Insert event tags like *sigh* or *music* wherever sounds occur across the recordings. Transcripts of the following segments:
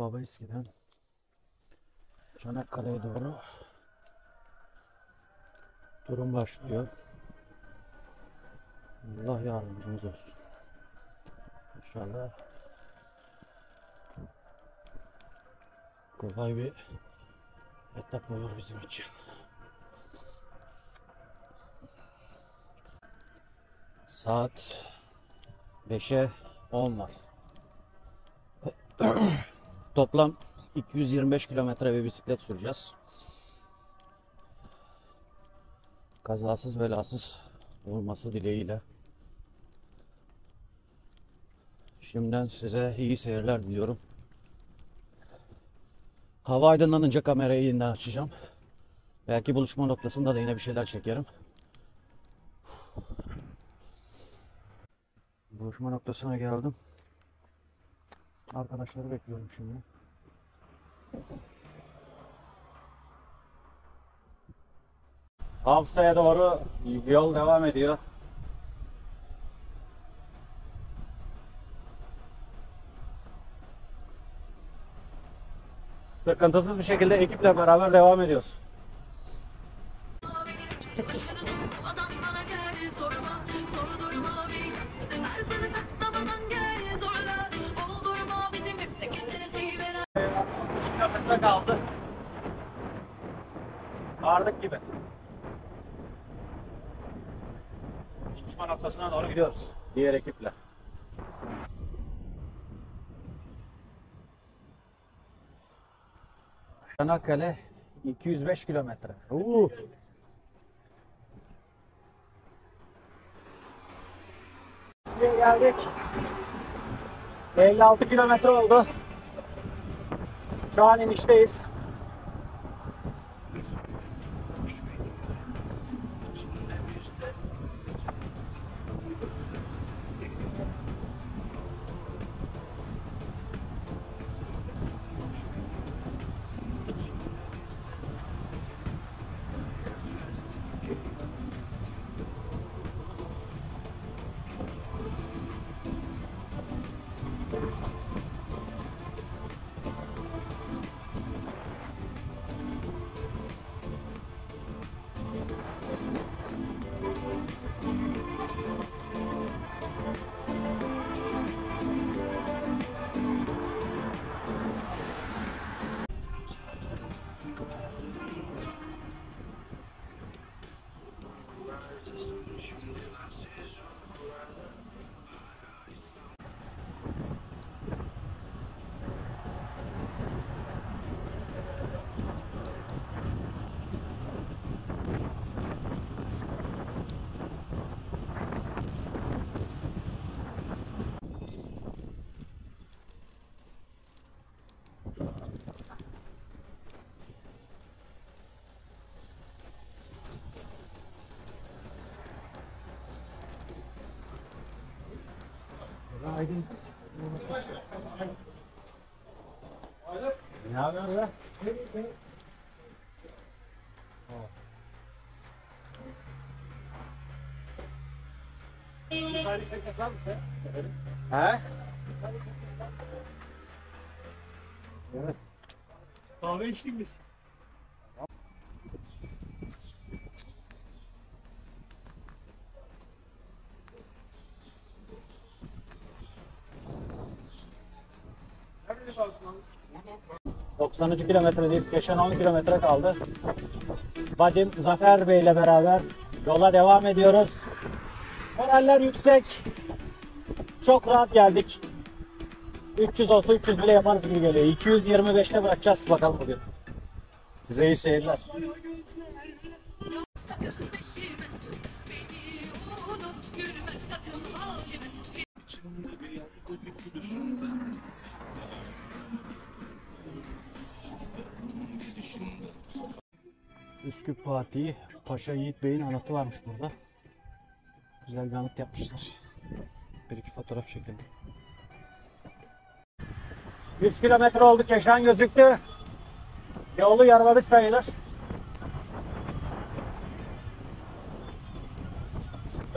Baba eskiden Çanakkale'ye doğru durum başlıyor. Allah yardımcımız olsun. İnşallah kolay bir etap olur bizim için. Saat 5'e 10 var. *clears throat* Toplam 225 kilometre bir bisiklet süreceğiz. Kazasız belasız olması dileğiyle. Şimdiden size iyi seyirler diliyorum. Hava aydınlanınca kamerayı yeniden açacağım. Belki buluşma noktasında da yine bir şeyler çekerim. Buluşma noktasına geldim. Arkadaşları bekliyorum şimdi. Haftaya doğru yol devam ediyor. Sıkıntısız bir şekilde ekiple beraber devam ediyoruz. 3 kilometre kaldı. Vardık gibi. İnşma noktasına doğru gidiyoruz. Diğer ekiple. Çanakkale 205 kilometre. Buraya geldik. 56 kilometre oldu. Şu an inişteyiz. Günaydın. Ne yapıyorsun be? He? Evet. Kahve içtik biz. 93 kilometredeyiz. Geçen 10 kilometre kaldı. Vadim Zafer Bey ile beraber yola devam ediyoruz. Moraller yüksek. Çok rahat geldik. 300 olsa 300 bile yaparız gibi geliyor. 225'te bırakacağız bakalım bugün. Size iyi seyirler. Üsküp Fatih Paşa Yiğit Bey'in anıtı varmış burada. Güzel bir anıt yapmışlar. Bir iki fotoğraf çekildi. 100 kilometre oldu Keşan gözüktü. Yolu yaraladık sayılır.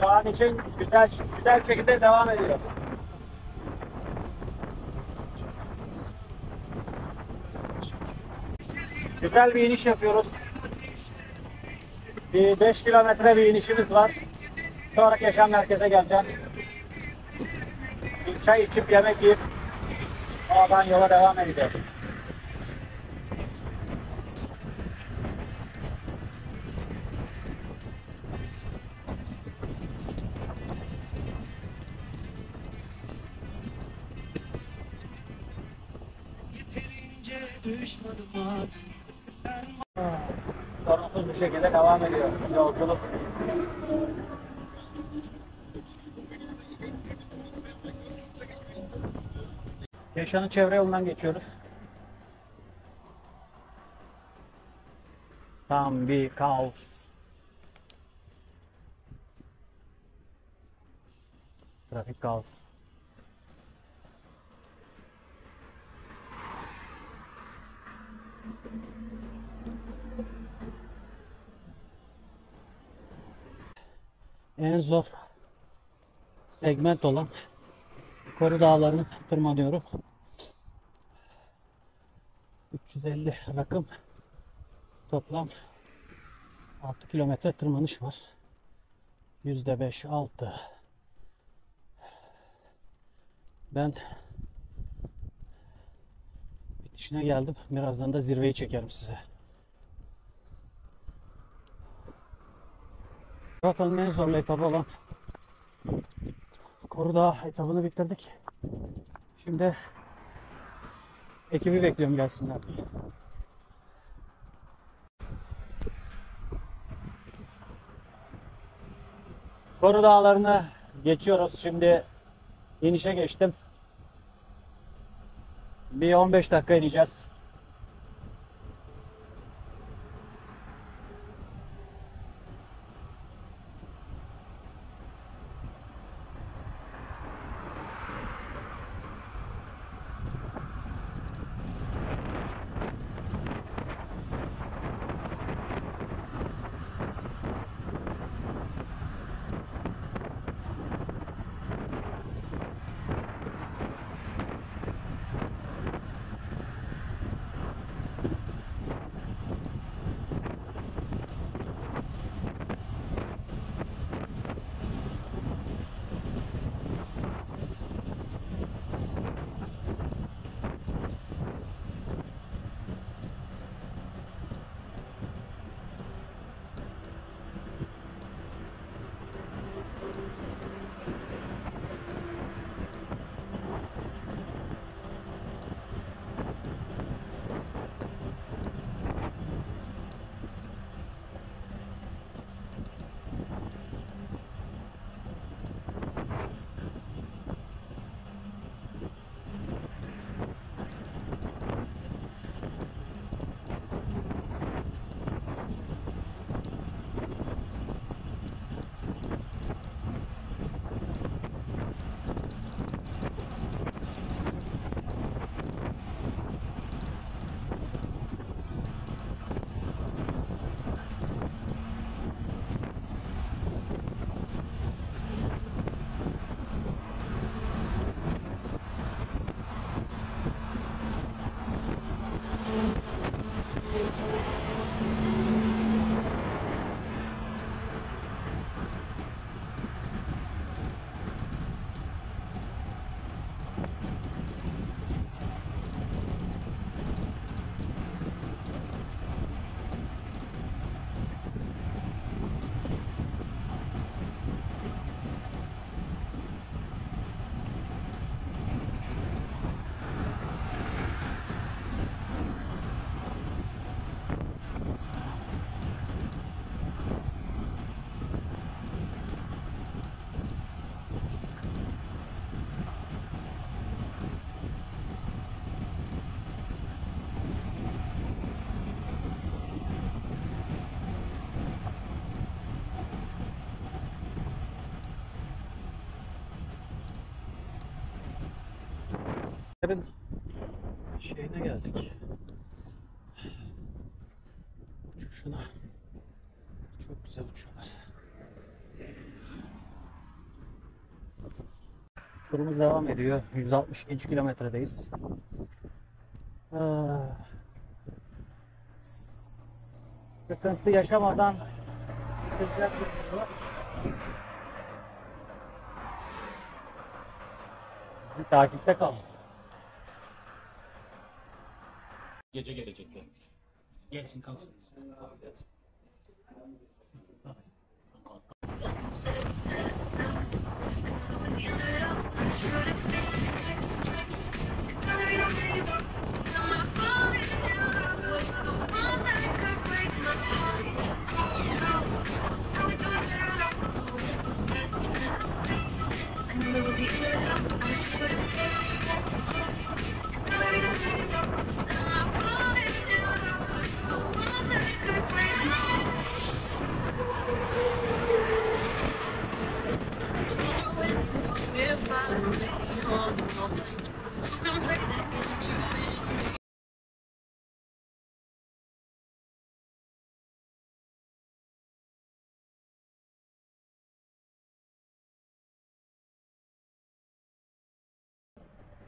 Şu an için güzel güzel şekilde devam ediyor. Güzel bir iniş yapıyoruz. Bir 5 kilometre bir inişimiz var. Sonra yaşam merkeze geleceğim. Bir çay içip yemek yiyip oradan yola devam edeceğiz. Yeterince düşmadım Bir şekilde devam ediyor yolculuk. Keşan'ın çevre yolundan geçiyoruz. Tam bir kaos. Trafik kaos. En zor segment olan Koru Dağları'nı tırmanıyorum. 350 rakım toplam 6 kilometre tırmanış var. Yüzde 5 6 Ben bitişine geldim. Birazdan da zirveyi çekerim size. Rotanın en zorlu etabı olan Korudağ etabını bitirdik. Şimdi ekibi bekliyorum gelsinler. Koru Dağları'nı geçiyoruz. Şimdi inişe geçtim. Bir 15 dakika ineceğiz. Yarın şeyine geldik. Uçuşuna. Çok güzel uçuyorlar. Turumuz devam ediyor. 162. kilometredeyiz. Ah, sıkıntı yaşamadan bitireceğiz. Bizi takipte kalın. Gece geleceklermiş. Gelsin kalsın. If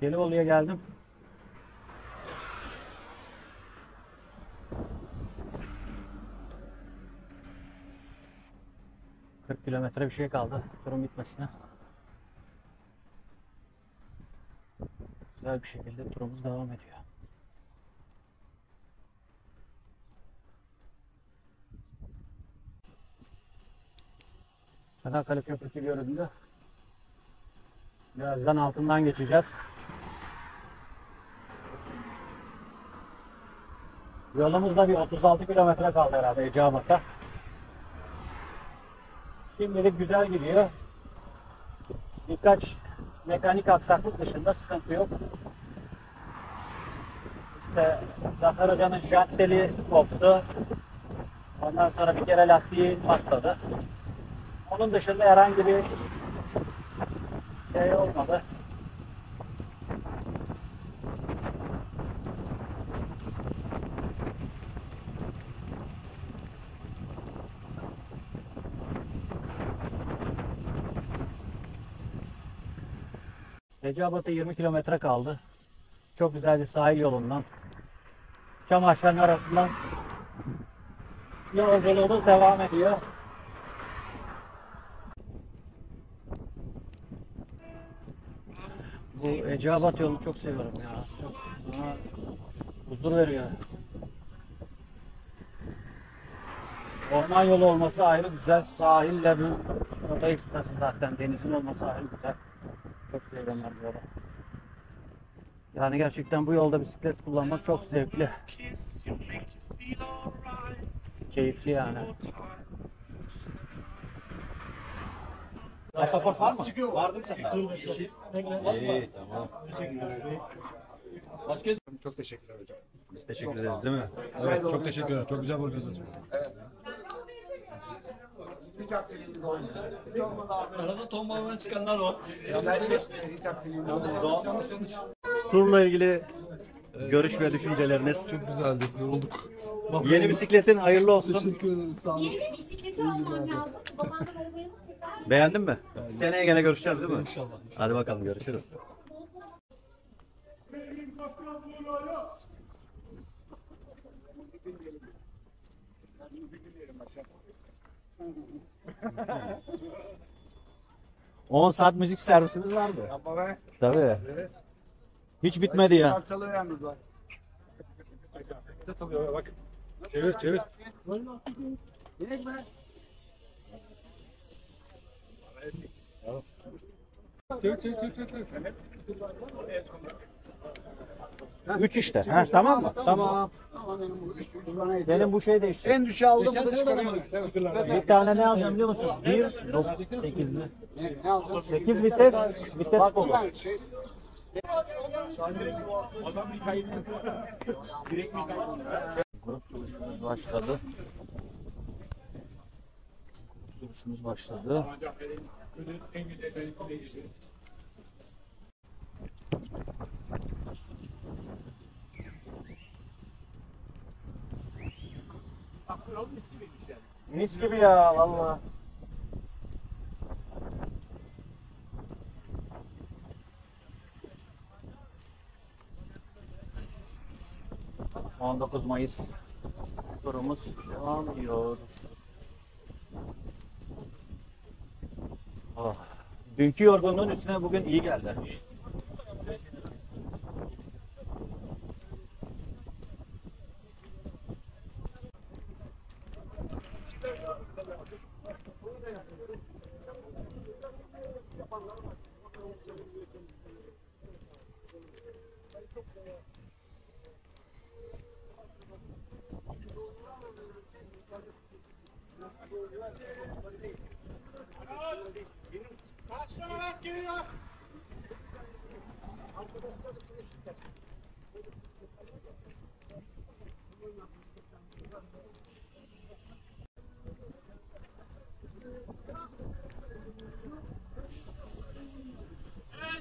Gelibolu'ya geldim. Kırk kilometre bir şey kaldı turun bitmesine. Güzel bir şekilde turumuz devam ediyor. Çanakkale Köprüsü göründü. Birazdan altından geçeceğiz. Yolumuzda bir 36 kilometre kaldı herhalde Eceabat'a. Şimdilik güzel gidiyor. Birkaç mekanik aksaklık dışında sıkıntı yok. İşte Zafer Hoca'nın janteli koptu. Ondan sonra bir kere lastiği patladı. Onun dışında herhangi bir şey olmadı. Eceabat'a 20 kilometre kaldı. Çok güzel bir sahil yolundan. Çam ağaçlarının arasından yolculuğumuz devam ediyor. Bu Eceabat yolunu çok seviyorum ya. Çok bana huzur veriyor. Orman yolu olması ayrı güzel. Sahille bir oda ekstrası zaten. Denizin olması ayrı güzel. Çok seviyorum ben bu yolu. Yani gerçekten bu yolda bisiklet kullanmak çok zevkli. Keyifli yani. Pasaport var mı? Vardı mı İyi tamam. Çok teşekkürler hocam. Biz teşekkür ederiz değil mi? Evet, çok teşekkürler. Çok güzel bir organizasyon. Hiç aksiliğimiz olmadı. Hiç olmadı abi. Arada tombalına çıkanlar var. Ya ben de hiç aksiliğimiz olmadı. Turla ilgili görüş ve düşünceleriniz. Çok güzeldi, yorulduk. Yeni bisikletin hayırlı olsun. Teşekkür ederim, sağ olun. Yeni bir bisikleti alman lazım. Babandan tekrar Beğendin mi? Seneye gene görüşeceğiz değil mi? İnşallah. Hadi bakalım görüşürüz. On saat müzik servisimiz vardı. Ama be. Tabii. Hiç bitmedi ya. Parçalıyor yalnız bak. Bak. Çevir, çevir. Direkt be. Çevir, çevir, çevir, çevir. Üç işte. Ha, tamam mı? Tamam. Tamam benim bu üç, üç bana yetiyor. Senin bu şey değişecek. En düşüğü aldım bu da Geçen sene de çıkarıyorum. alamadık. Evet. Teşekkürler. Bir tane ne alacağım biliyor musun? Bir, dok- sekizli. Ne, ne alacağız? Sekiz vites, vites kolu. şey. Grup duruşumuz başladı. Grup duruşumuz başladı. En güzel ben değişti. Mis gibi ya valla. On dokuz Mayıs Turumuz devam ediyor. Oh. Dünkü yorgunluğun üstüne bugün iyi geldi. Evet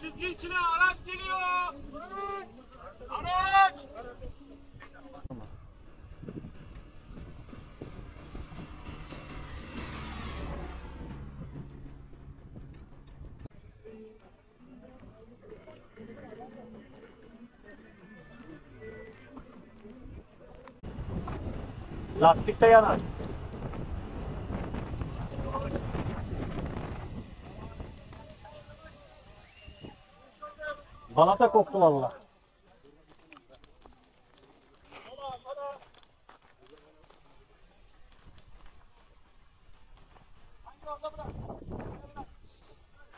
çizgi içine araç geliyor. Araç. Lastikte yanar. Balata koktu valla.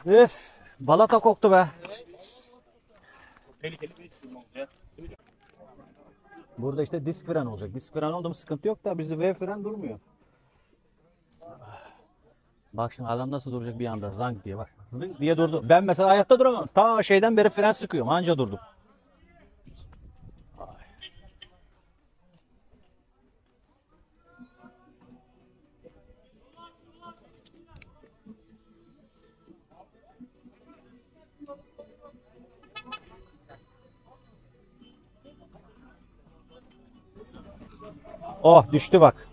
Üf, balata koktu be. Burada işte disk fren olacak. Disk fren oldu mu sıkıntı yok da bizde V fren durmuyor. Bak şimdi adam nasıl duracak bir anda zank diye bak. Zınk diye durdu. Ben mesela hayatta duramam. Ta şeyden beri fren sıkıyorum. Anca durdum. Oh düştü bak.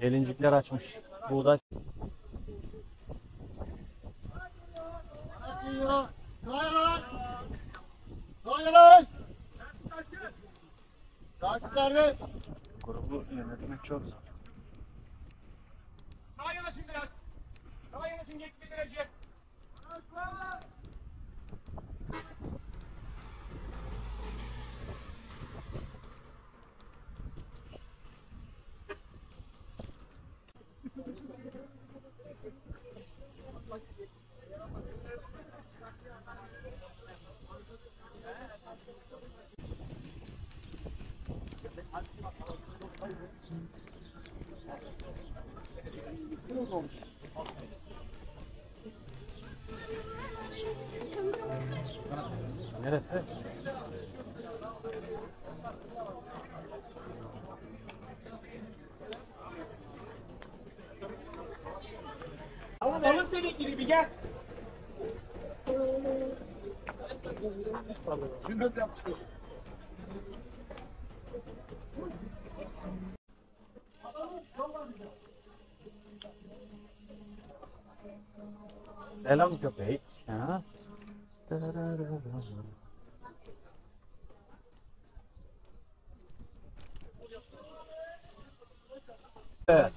Gelincikler açmış. Buğday. Grubu yönetmek çok zor. Daha yanaşın biraz. Daha yanaşın 70 derece. Neresi? Selam köpek. Ha? Evet.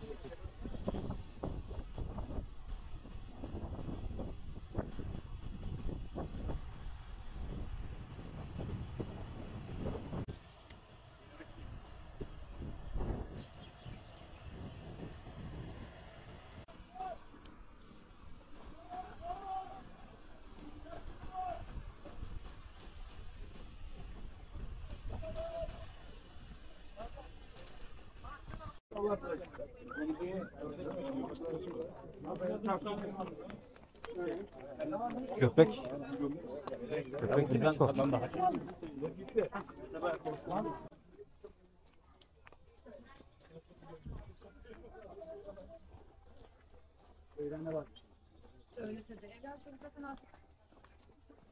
Köpek. Köpek bizden korktu.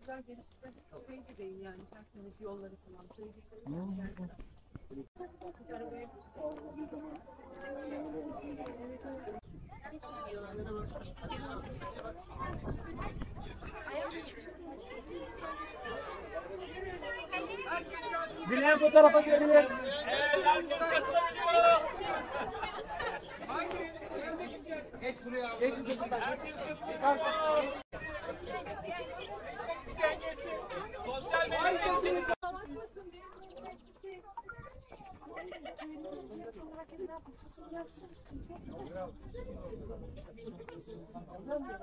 güzel gelişti. Şey gideyim yani. Tertemiz yolları falan. Sevdiklerim. Dileyen fotoğrafa girebilir. Evet, herkes katılabiliyor. Geç buraya. Geç çocuklar. Herkes katılabiliyor. Sen geçsin. Sosyal medyadasınız. Herkes ne yapmak istiyorsa yapsın.